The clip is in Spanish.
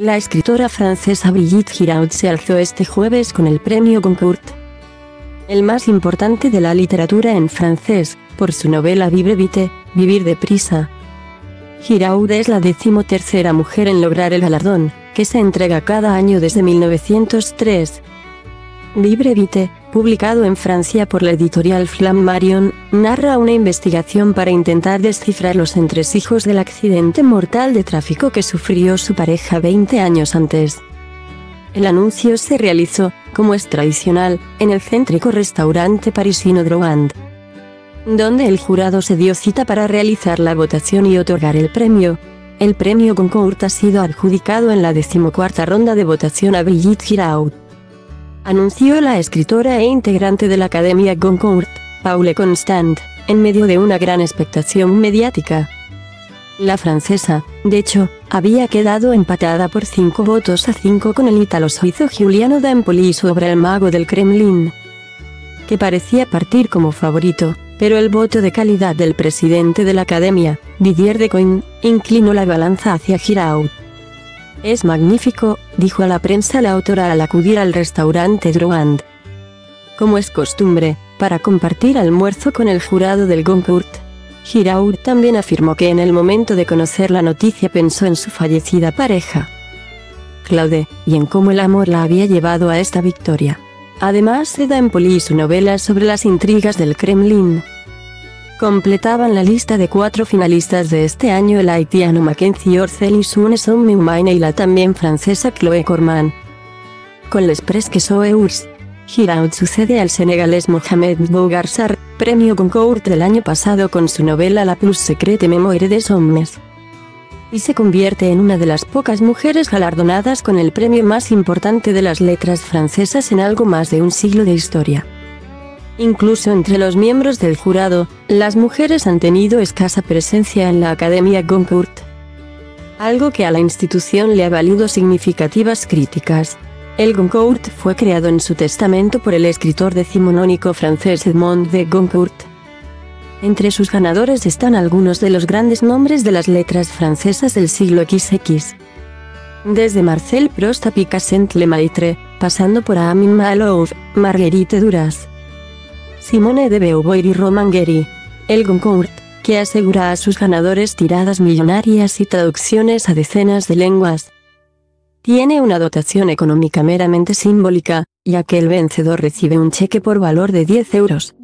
La escritora francesa Brigitte Giraud se alzó este jueves con el premio Goncourt, el más importante de la literatura en francés, por su novela Vivre vite, Vivir deprisa. Giraud es la decimotercera mujer en lograr el galardón, que se entrega cada año desde 1903. Vivre vite, publicado en Francia por la editorial Flammarion, narra una investigación para intentar descifrar los entresijos del accidente mortal de tráfico que sufrió su pareja 20 años antes. El anuncio se realizó, como es tradicional, en el céntrico restaurante parisino Drouand, donde el jurado se dio cita para realizar la votación y otorgar el premio. El premio Goncourt ha sido adjudicado en la decimocuarta ronda de votación a Brigitte Giraud anunció la escritora e integrante de la Academia Goncourt, Paule Constant, en medio de una gran expectación mediática. La francesa, de hecho, había quedado empatada por cinco votos a cinco con el ítalo-suizo Giuliano D'Empoli sobre el mago del Kremlin, que parecía partir como favorito, pero el voto de calidad del presidente de la Academia, Didier Decoing, inclinó la balanza hacia Giraud. Es magnífico, dijo a la prensa la autora al acudir al restaurante Drouand. Como es costumbre, para compartir almuerzo con el jurado del Goncourt. Giraud también afirmó que en el momento de conocer la noticia pensó en su fallecida pareja, Claude, y en cómo el amor la había llevado a esta victoria. Además se da en Poli su novela sobre las intrigas del Kremlin, Completaban la lista de cuatro finalistas de este año el haitiano Mackenzie Orcel y Sune Meumaine y la también francesa Chloé Corman. Con Les Presques Urs. Giraud sucede al senegalés Mohamed Bougarsar, premio Goncourt del año pasado con su novela La plus secrete memoire des hommes. Y se convierte en una de las pocas mujeres galardonadas con el premio más importante de las letras francesas en algo más de un siglo de historia. Incluso entre los miembros del jurado, las mujeres han tenido escasa presencia en la Academia Goncourt. Algo que a la institución le ha valido significativas críticas. El Goncourt fue creado en su testamento por el escritor decimonónico francés Edmond de Goncourt. Entre sus ganadores están algunos de los grandes nombres de las letras francesas del siglo XX. Desde Marcel Proust a Picassent Lemaitre, pasando por Amin Malou, Marguerite Duras, Simone de Beauvoir y Roman Gary. El Goncourt, que asegura a sus ganadores tiradas millonarias y traducciones a decenas de lenguas. Tiene una dotación económica meramente simbólica, ya que el vencedor recibe un cheque por valor de 10 euros.